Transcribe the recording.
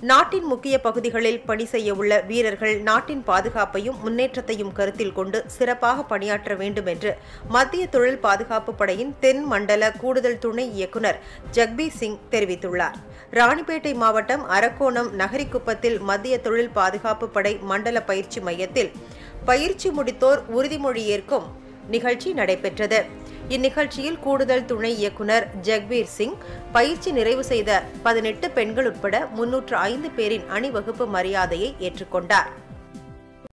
நாட்டின் முக்கிய பகுதிகளில் பணி செய்ய உள்ள வீரர்கள் நாட்டின் பாதுகாப்பையும் முன்னேற்றத்தையும் கருத்தில் கொண்டு சிறப்பாக பணியாற்ற வேண்டும் என்று மத்திய தொழில் பாதுகாப்பு படையின் தென் மண்டல கூடுதல் துணை இயக்குநர் ஜக்பீர் சிங் தெரிவித்துள்ளார். ராணிப்பேட்டை மாவட்டம் அரக்கோணம் நகரிக்குப்பத்தில் மத்திய தொழில் பாதுகாப்பு படை மண்டல பயிற்சி மையத்தில் பயிற்சி முடித்தோர் உறுதிமொழி ஏற்கும் நிகழ்ச்சி நடைபெற்றது. இந்நிகழ்ச்சியில் கூடுதல் துணை இயக்குனர் ஜக்பீர் சிங் பயிற்சி நிறைவு செய்த பதினெட்டு பெண்கள் உட்பட முன்னூற்று ஐந்து பேரின் அணிவகுப்பு மரியாதையை ஏற்றுக்கொண்டார்.